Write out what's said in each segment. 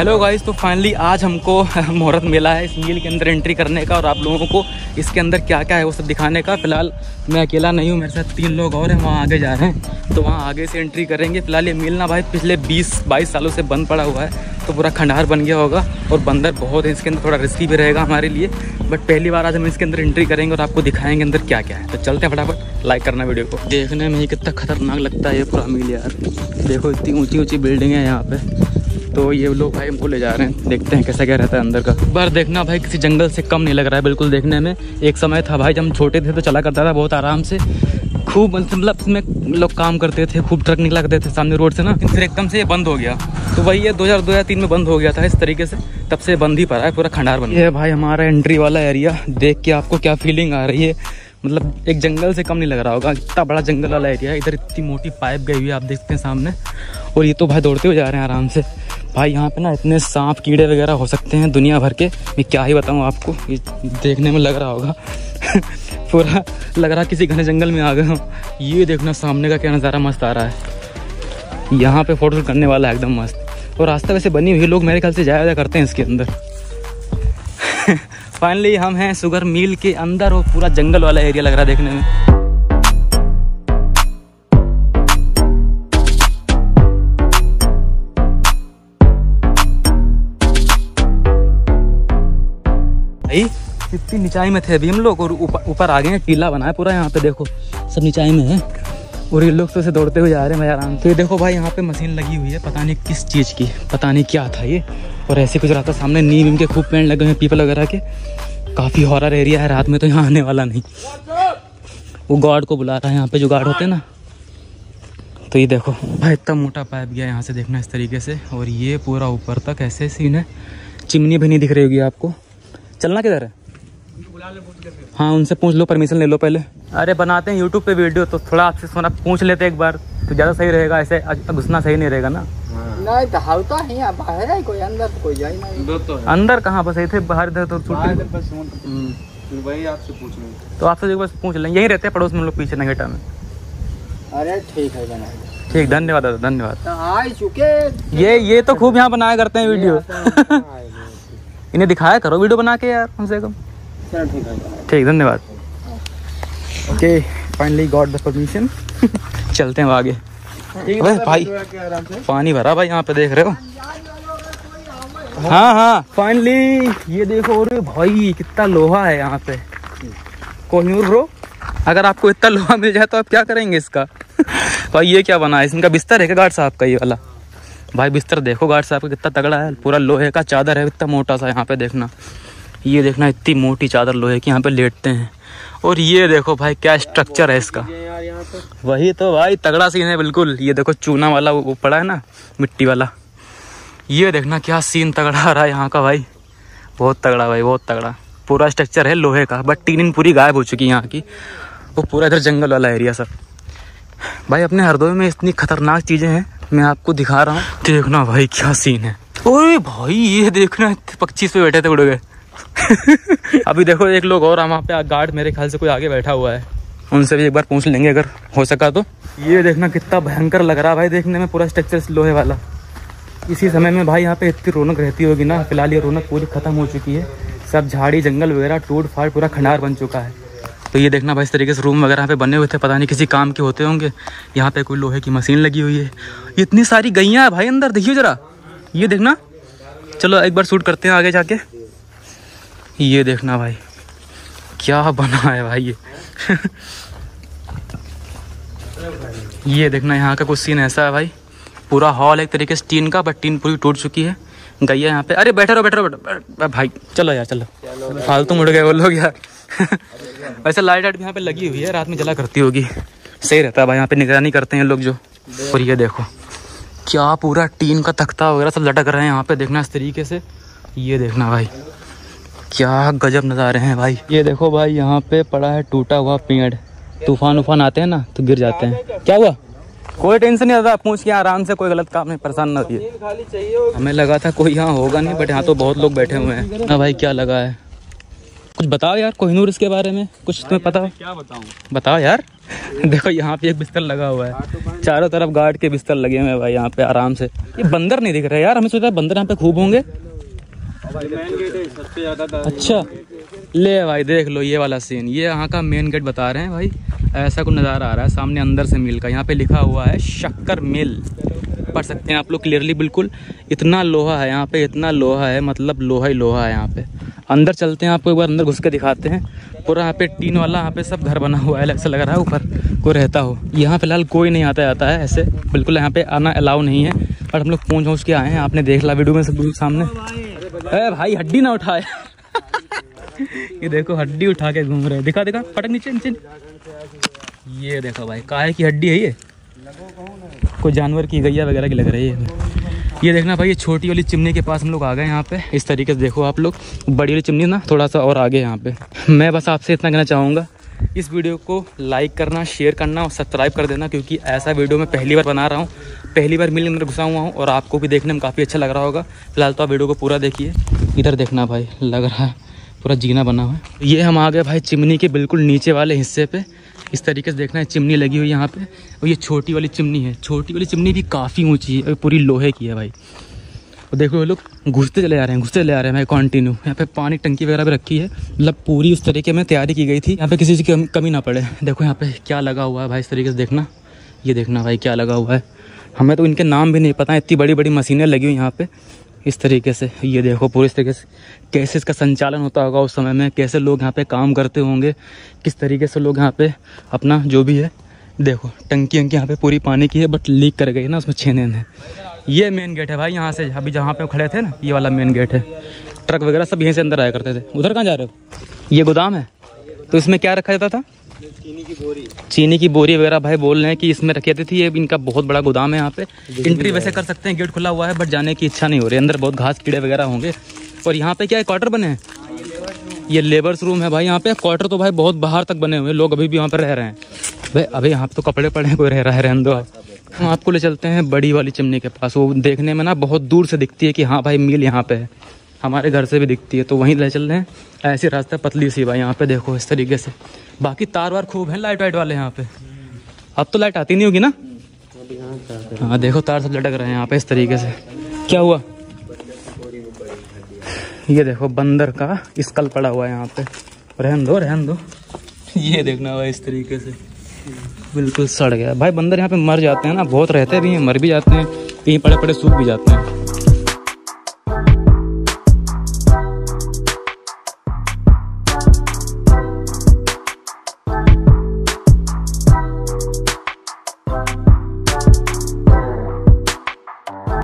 Hello guys तो finally आज हमको मुहूर्त मिला है इस मील के अंदर एंट्री करने का और आप लोगों को इसके अंदर क्या क्या है वो सब दिखाने का। फ़िलहाल मैं अकेला नहीं हूँ, मेरे साथ तीन लोग और हैं, वहाँ आगे जा रहे हैं। तो वहाँ आगे से एंट्री करेंगे। फ़िलहाल ये मील ना भाई पिछले 20-22 सालों से बंद पड़ा हुआ है तो पूरा खंडहर बन गया होगा और बंदर बहुत है, इसके अंदर थोड़ा रिस्की भी रहेगा हमारे लिए। बट पहली बार आज हम इसके अंदर एंट्री करेंगे और आपको दिखाएँगे अंदर क्या क्या है। तो चलते हैं फटाफट लाइक करना वीडियो को। देखने में ही कितना खतरनाक लगता है ये पूरा मील यार। देखो इतनी ऊँची ऊँची बिल्डिंग है यहाँ पे। तो ये लोग भाई हमको ले जा रहे हैं। देखते हैं कैसा क्या रहता है अंदर का। बार देखना भाई, किसी जंगल से कम नहीं लग रहा है बिल्कुल देखने में। एक समय था भाई जब हम छोटे थे तो चला करता था बहुत आराम से। खूब मतलब इसमें लोग काम करते थे, खूब ट्रक निकला करते थे सामने रोड से ना। फिर एकदम से ये बंद हो गया। तो वही ये दो हज़ार, दो या तीन में बंद हो गया था इस तरीके से। तब से बंद ही पड़ा है, पूरा खंडार बन है भाई हमारा एंट्री वाला एरिया देख के आपको क्या फीलिंग आ रही है। मतलब एक जंगल से कम नहीं लग रहा होगा, इतना बड़ा जंगल वाला एरिया है। इधर इतनी मोटी पाइप गई हुई है, आप देखते हैं सामने। और ये तो भाई दौड़ते हुए जा रहे हैं आराम से। भाई, यहाँ पे ना इतने सांप कीड़े वगैरह हो सकते हैं दुनिया भर के। मैं क्या ही बताऊँ आपको, ये देखने में लग रहा होगा। पूरा लग रहा किसी घने जंगल में आ गए हो। ये देखना सामने का क्या नज़ारा मस्त आ रहा है। यहाँ पे फ़ोटो करने वाला है एकदम मस्त। और रास्ता वैसे बनी हुई लोग मेरे ख्याल से जाया करते हैं इसके अंदर। फाइनली हम हैं सुगर मिल के अंदर और पूरा जंगल वाला एरिया लग रहा है देखने में। भाई इतनी निचाई में थे अभी हम लोग और ऊपर आ गए हैं, टीला बना है पूरा यहाँ पे, देखो। सब निचाई में है। और ये लोग तो से दौड़ते हुए जा रहे हैं भाई आराम तो ये देखो भाई, यहाँ पे मशीन लगी हुई है, पता नहीं किस चीज़ की, पता नहीं क्या था ये। और ऐसे कुछ रहा था सामने नीम इनके खूब पेड़ लगे हुए हैं, पीपल वगैरह के। काफ़ी हॉरर एरिया है, रात में तो यहाँ आने वाला नहीं। वो गार्ड को बुला रहा है यहाँ पे, जो गार्ड होते हैं ना। तो ये देखो, भाई इतना मोटा पाइप गया यहाँ से देखना इस तरीके से। और ये पूरा ऊपर तक ऐसे सीन है। चिमनी भी नहीं दिख रही होगी आपको। चलना किधर है? हाँ। उनसे पूछ लो परमिशन ले लो पहले। अरे बनाते हैं यूट्यूब पे वीडियो तो थोड़ा आपसे सोना पूछ लेते एक बार तो ज़्यादा सही रहेगा ऐसे घुसना सही नहीं रहेगा ना? नहीं तो तो है बाहर है कोई अंदर तो कोई जाए नहीं तो अंदर कहाँ बस थे बाहर इधर तो हम्म। वही आपसे पूछ तो आपसे बस पूछ लें यही रहते हैं पड़ोस में लोग पीछे नगेटा में। अरे ठीक है ठीक धन्यवाद दादा धन्यवाद। तो आ चुके ये ये तो खूब यहाँ बनाया करते हैं वीडियो इन्हें दिखाया करो वीडियो बना के यार कम से कम। ठीक धन्यवाद। Okay finally got the permission चलते हैं आगे। भाई भाई पानी भरा भाई यहाँ पे देख रहे हो? हाँ हाँ। फाइनली ये देखो अरे भाई कितना लोहा है यहाँ पे। कोहिनूर ब्रो अगर आपको इतना लोहा मिल जाए तो आप क्या करेंगे इसका? भाई ये क्या बना है? इनका बिस्तर है क्या गार्ड साहब का ये वाला? भाई बिस्तर देखो गार्ड साहब का कितना तगड़ा है, पूरा लोहे का चादर है, इतना मोटा सा यहाँ पे देखना। ये देखना इतनी मोटी चादर लोहे की, यहाँ पे लेटते हैं। और ये देखो भाई, क्या स्ट्रक्चर है इसका। वही तो भाई, तगड़ा सीन है बिल्कुल। ये देखो चूना वाला, वो पड़ा है ना, मिट्टी वाला। ये देखना क्या सीन तगड़ा आ रहा है यहाँ का भाई। बहुत तगड़ा भाई, बहुत तगड़ा। पूरा स्ट्रक्चर है लोहे का बट तीन दिन पूरी गायब हो चुकी है यहाँ की। वो पूरा इधर जंगल वाला एरिया सब। भाई, अपने हरदोई में इतनी खतरनाक चीज़ें हैं। मैं आपको दिखा रहा हूँ। देखना भाई क्या सीन है? ओए भाई ये देखना पच्चीस पे बैठे थे उड़ गए। अभी देखो एक लोग और वहाँ पे गार्ड मेरे ख्याल से कोई आगे बैठा हुआ है। उनसे भी एक बार पूछ लेंगे अगर हो सका तो। ये देखना कितना भयंकर लग रहा है भाई देखने में पूरा स्ट्रक्चर लोहे वाला। इसी समय में भाई यहाँ पे इतनी रौनक रहती होगी ना फ़िलहाल ये रौनक पूरी खत्म हो चुकी है। सब झाड़ी जंगल वगैरह टूट फाट पूरा खंडार बन चुका है। तो ये देखना भाई इस तरीके से रूम वगैरह यहाँ पे बने हुए थे पता नहीं किसी काम के होते होंगे। यहाँ पे कोई लोहे की मशीन लगी हुई है। इतनी सारी गैया है भाई अंदर देखिए ज़रा। ये देखना। चलो एक बार शूट करते हैं आगे जाके। ये देखना भाई क्या बना है भाई ये। ये देखना यहाँ का कुछ सीन ऐसा है भाई। पूरा हॉल एक तरीके से टीन का बट टीन पूरी टूट चुकी है। गैया यहाँ पे। अरे बैठे रहो बैठे रहो बैठो भाई चलो यार चलो। फालतू मुड़ गए वो लोग यार। वैसे लाइट वाइट यहाँ पे लगी हुई है, रात में जला करती होगी। सही रहता है भाई, यहाँ पे निगरानी करते हैं लोग जो। और ये देखो, क्या पूरा टीन का तख्ता वगैरह सब लटक रहे हैं यहाँ पे, देखना इस तरीके से। ये देखना भाई, क्या गजब नज़ारे हैं भाई। ये देखो भाई, यहाँ पे पड़ा है, टूटा हुआ पेड़। तूफ़ान उफान आते हैं ना तो गिर जाते हैं। क्या हुआ? कोई टेंशन नहीं आता पूछ के आराम से, कोई गलत काम नहीं, परेशान ना हमें लगा था कोई यहाँ होगा नहीं, बट यहाँ तो बहुत लोग बैठे हुए हैं। ना भाई, क्या लगा है? कुछ बताओ यार कोहिनूर इसके बारे में कुछ तुम्हें पता हो? क्या बताऊँ? बताओ यार। देखो यहाँ पे एक बिस्तर लगा हुआ है। चारों तरफ़ गार्ड के बिस्तर लगे हुए हैं भाई यहाँ पे आराम से। ये बंदर नहीं दिख रहे यार हमें सोचा बंदर यहाँ पे खूब होंगे। अच्छा ले भाई देख लो ये वाला सीन ये यहाँ का मेन गेट बता रहे हैं भाई। ऐसा कुछ नज़ारा आ रहा है सामने अंदर से मिल का। यहाँ पे लिखा हुआ है शक्कर मिल। पढ़ सकते हैं आप लोग क्लियरली बिल्कुल। इतना लोहा है यहाँ पे, इतना लोहा है मतलब लोहा ही लोहा है यहाँ पे। अंदर चलते हैं, आपको एक बार अंदर घुस के दिखाते हैं। पूरा यहाँ पे टीन वाला, यहाँ पे सब घर बना हुआ है, ऐसा लग रहा है, ऊपर कोई रहता हो। यहाँ फ़िलहाल कोई नहीं आता जाता है ऐसे। बिल्कुल यहाँ पे आना अलाउ नहीं है। और हम लोग पहुँच पहुँच के आए हैं, आपने देख ला वीडियो में सब सामने। अरे भाई, हड्डी ना उठाए। ये देखो, हड्डी उठा के घूम रहे हैं। दिखा दिखा, पटक नीचे नीचे। ये देखो भाई, काहे की हड्डी है ये? कोई जानवर की गैया वगैरह की लग रही है। ये देखना भाई, ये छोटी वाली चिमनी के पास हम लोग आ गए यहाँ पे। इस तरीके से देखो आप लोग, बड़ी वाली चिमनी ना थोड़ा सा और आगे यहाँ पे। मैं बस आपसे इतना कहना चाहूँगा, इस वीडियो को लाइक करना शेयर करना और सब्सक्राइब कर देना, क्योंकि ऐसा वीडियो मैं पहली बार बना रहा हूँ। पहली बार मिलने अंदर घुसा हुआ हूँ और आपको भी देखने में काफ़ी अच्छा लग रहा होगा। फ़िलहाल तो आप वीडियो को पूरा देखिए। इधर देखना भाई, लग रहा है, पूरा जीना बना हुआ है। ये हम आ गए भाई चिमनी के बिल्कुल नीचे वाले हिस्से पे। इस तरीके से देखना है, चिमनी लगी हुई यहाँ पे। और ये छोटी वाली चिमनी है। छोटी वाली चिमनी भी काफ़ी ऊँची है पूरी लोहे की है भाई। और देखो ये लोग घुसते चले आ रहे हैं, घुसते चले आ रहे हैं भाई कंटिन्यू यहाँ पे पानी टंकी वगैरह भी रखी है। मतलब पूरी उस तरीके में तैयारी की गई थी। यहाँ पे किसी चीज़ की कमी ना पड़े। देखो यहाँ पे क्या लगा हुआ है भाई, इस तरीके से देखना। ये देखना भाई, क्या लगा हुआ है। हमें तो इनके नाम भी नहीं पता, इतनी बड़ी बड़ी मशीनें लगी हुई यहाँ पे। इस तरीके से, ये देखो पूरे इस तरीके से, कैसे इसका संचालन होता होगा उस समय में, कैसे लोग यहाँ पे काम करते होंगे, किस तरीके से लोग यहाँ पे अपना जो भी है, देखो, टंकी अंकी यहाँ पे पूरी पानी की है, बट लीक कर गई ना, उसमें छेने ने। ये मेन गेट है भाई, यहाँ से अभी जहाँ पे खड़े थे ना, ये वाला मेन गेट है। ट्रक वगैरह सब यहीं से अंदर आया करते थे। उधर कहाँ जा रहे हो? ये गोदाम है? तो इसमें क्या रखा जाता था? चीनी की बोरी। चीनी की बोरी वगैरह भाई बोल रहे हैं कि इसमें रखी जाती थी ये इनका बहुत बड़ा गोदाम है यहाँ पे। एंट्री वैसे कर सकते हैं गेट खुला हुआ है बट जाने की इच्छा नहीं हो रही। अंदर बहुत घास कीड़े वगैरह होंगे। और यहाँ पे क्या है क्वार्टर बने हैं? ये लेबर्स रूम है भाई यहाँ पे। क्वार्टर तो भाई बहुत बाहर तक बने हुए लोग अभी भी यहाँ पे रह रहे हैं। भाई अभी यहाँ पे तो कपड़े पड़े हैं कोई रह रहा है रहने दो। हम आपको ले चलते हैं बड़ी वाली चिमनी के पास। वो देखने में ना बहुत दूर से दिखती है कि हाँ भाई मिल यहाँ पे है। हमारे घर से भी दिखती है तो वहीं ले चल रहे हैं। ऐसी रास्ता पतली सी भाई, यहाँ पे देखो इस तरीके से। बाकी तार वार खूब है लाइट वाइट वाले यहाँ पे। अब तो लाइट आती नहीं होगी ना? हाँ देखो तार सब लटक रहे हैं यहाँ पे इस तरीके से। क्या हुआ? ये देखो, बंदर का स्कल पड़ा हुआ है यहाँ पे। रहन दो रहन दो। ये देखना हुआ इस तरीके से। बिल्कुल सड़ गया। भाई, बंदर यहाँ पे मर जाते हैं ना, बहुत रहते भी हैं, मर भी जाते हैं, कहीं पड़े पड़े सूख भी जाते हैं।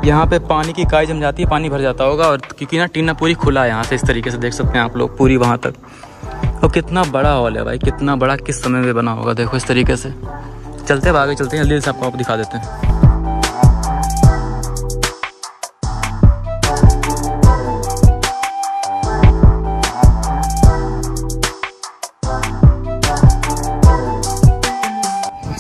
यहाँ पे पानी की काई जम जाती है, पानी भर जाता होगा और क्योंकि ना टीना पूरी खुला है यहाँ से इस तरीके से देख सकते हैं आप लोग, पूरी वहाँ तक। और कितना बड़ा हॉल है भाई, कितना बड़ा किस समय में बना होगा, देखो इस तरीके से। चलते आगे चलते हैं जल्दी से आपको आप दिखा देते हैं।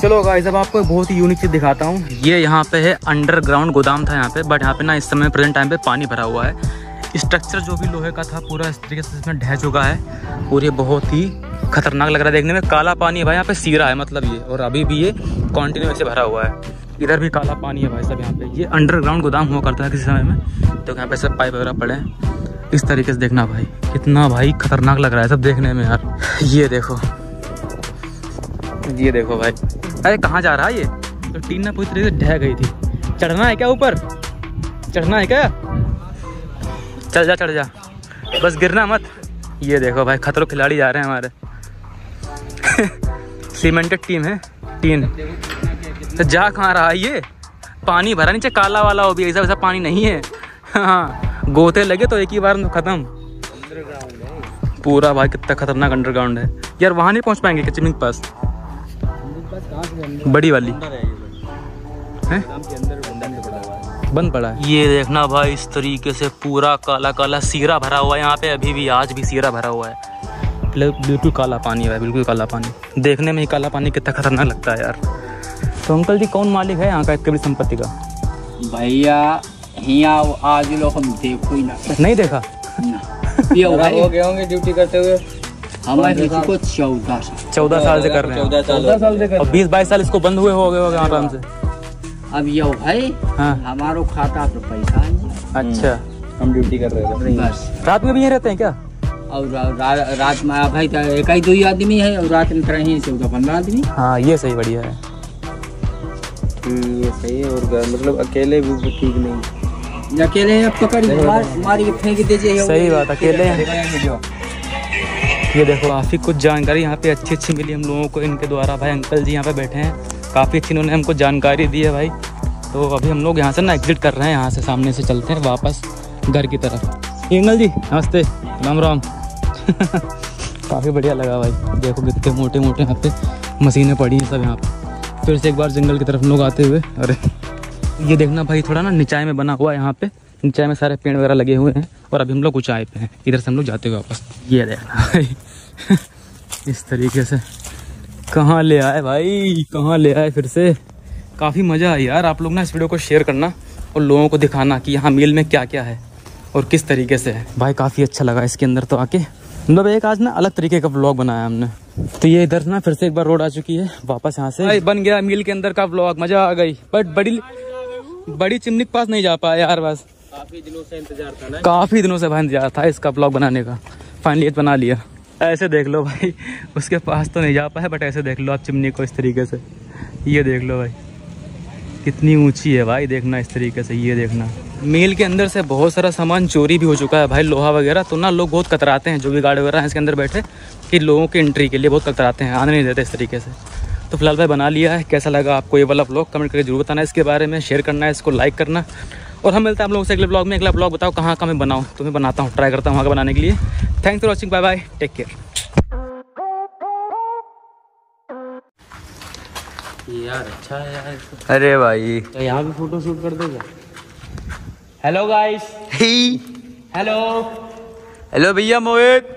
चलो गाइस अब आपको बहुत ही यूनिक चीज़ दिखाता हूँ। ये यहाँ पे है अंडरग्राउंड गोदाम था यहाँ पे बट यहाँ पे ना इस समय प्रेजेंट टाइम पे पानी भरा हुआ है। स्ट्रक्चर जो भी लोहे का था, पूरा इस तरीके से इसमें ढह चुका है। और ये बहुत ही खतरनाक लग रहा है देखने में। काला पानी है भाई, यहाँ पे सीरा है मतलब ये, और अभी भी ये कॉन्टिन्यू ऐसे भरा हुआ है। इधर भी काला पानी है भाई सब यहाँ पे। ये अंडरग्राउंड गोदाम हुआ करता है किसी समय में तो यहाँ पे सब पाइप वगैरह पड़े हैं। इस तरीके से देखना भाई, कितना भाई खतरनाक लग रहा है सब देखने में यार। ये देखो ये देखो भाई। अरे कहाँ जा रहा है ये? तो टीन ना पूरी तरीके से ढह गई थी। चढ़ना है क्या ऊपर? चढ़ना है क्या? चल जा चढ़ जा। बस गिरना मत। ये देखो भाई खतरों खिलाड़ी जा रहे हैं हमारे। सीमेंटेड टीम है टीन तो जा कहाँ रहा है ये? पानी भरा नीचे काला वाला हो भी ऐसा वैसा पानी नहीं है। हाँ गोते लगे तो एक ही बार में खत्म। पूरा भाई कितना खतरनाक अंडरग्राउंड है। यार वहाँ नहीं पहुँच पाएँगे चिमिंग के पास? बड़ी वाली। है बंद पड़ा है। ये देखना भाई इस तरीके से पूरा काला काला सीरा भरा हुआ है यहाँ पे। अभी भी आज भी सीरा भरा हुआ है। बिल्कुल काला पानी है बिल्कुल काला पानी। देखने में ही काला पानी कितना खतरनाक लगता है यार। तो अंकल जी कौन मालिक है यहाँ का इतनी संपत्ति का? भैया यहाँ आज लोग हम देखो ही ना। नहीं देखा? ये हो गए होंगे ड्यूटी करते हुए। हमारे किसी को चौदह साल। चौदह साल से कर रहे हैं। चौदह साल साल से कर और बीस बाईस साल इसको बंद हुए हो गए होगे आराम से अब ये भाई हाँ। हमारो खाता पर पैसा अच्छा। हम ड्यूटी कर रहे थे बस। रात में भी यहीं रहते हैं क्या? और रा, रा, रात में भाई तो एक ही दो ही आदमी है और रात में तरह ही चौदह पंद्रह आदमी। हाँ ये सही बढ़िया है। हम्म, ये सही है और मतलब अकेले भी ठीक नहीं। अकेले अब पकड़ मार मार के फेंक दीजिए। सही बात अकेले हैं। ये देखो, काफ़ी कुछ जानकारी यहाँ पे अच्छी अच्छी मिली हम लोगों को इनके द्वारा। भाई अंकल जी यहाँ पे बैठे हैं। काफ़ी अच्छी इन्होंने हमको जानकारी दी है भाई। तो अभी हम लोग यहाँ से ना एग्जिट कर रहे हैं, यहाँ से सामने से चलते हैं, वापस घर की तरफ़। अंकल जी, नमस्ते। राम राम। काफ़ी बढ़िया लगा भाई। देखो कितने मोटे मोटे यहाँ पे मशीनें पड़ी हैं सब यहाँ पर फिर से एक बार जंगल की तरफ़ लोग आते हुए। अरे, ये देखना भाई, थोड़ा ना निचाई में बना हुआ है यहाँ पे। निचाई में सारे पेड़ वगैरह लगे हुए हैं और अभी हम लोग ऊंचाई पे हैं। इधर से हम लोग जाते हुए वापस। ये देखना भाई। इस तरीके से। कहाँ ले आए भाई? कहाँ ले आए फिर से? काफ़ी मज़ा आया यार। आप लोग ना इस वीडियो को शेयर करना और लोगों को दिखाना कि यहाँ मील में क्या क्या है और किस तरीके से है। भाई काफ़ी अच्छा लगा इसके अंदर तो आके। मतलब एक आज ना अलग तरीके का व्लॉग बनाया हमने। तो ये इधर ना फिर से एक बार रोड आ चुकी है। वापस यहाँ से। भाई, बन गया मील के अंदर का व्लॉग मज़ा आ गई। बट बड़ी बड़ी चिमनी के पास नहीं जा पाया यार बस। काफ़ी दिनों से इंतज़ार था ना? काफ़ी दिनों से भाई इंतज़ार था इसका ब्लॉग बनाने का। फाइनली बना लिया। ऐसे देख लो भाई, उसके पास तो नहीं जा पाए बट ऐसे देख लो आप चिमनी को इस तरीके से। ये देख लो भाई, कितनी ऊँची है भाई देखना इस तरीके से, ये देखना। मील के अंदर से बहुत सारा सामान चोरी भी हो चुका है भाई, लोहा वगैरह तो ना लोग बहुत कतराते हैं, जो भी गार्ड वगैरह हैं इसके अंदर बैठे, कि लोगों की एंट्री के लिए बहुत कतराते हैं, आने नहीं देते इस तरीके से। तो फ़िलहाल भाई बना लिया है, कैसा लगा आपको ये वाला ब्लॉग कमेंट करके ज़रूर बताना, इसके बारे में शेयर करना है इसको लाइक करना। और हम मिलते हैं हम लोगों से अगले ब्लॉग में। अगला ब्लॉग बताओ कहाँ कहाँ मैं बनाऊँ। तो मैं बनाता हूँ ट्राई करता हूँ वहाँ का बनाने के लिए। Thanks for watching bye bye take care यार अच्छा है यार अरे भाई। तो यहाँ भी फ़ोटो शूट कर देगा? हेलो गाइस हेलो हेलो भैया मोहित।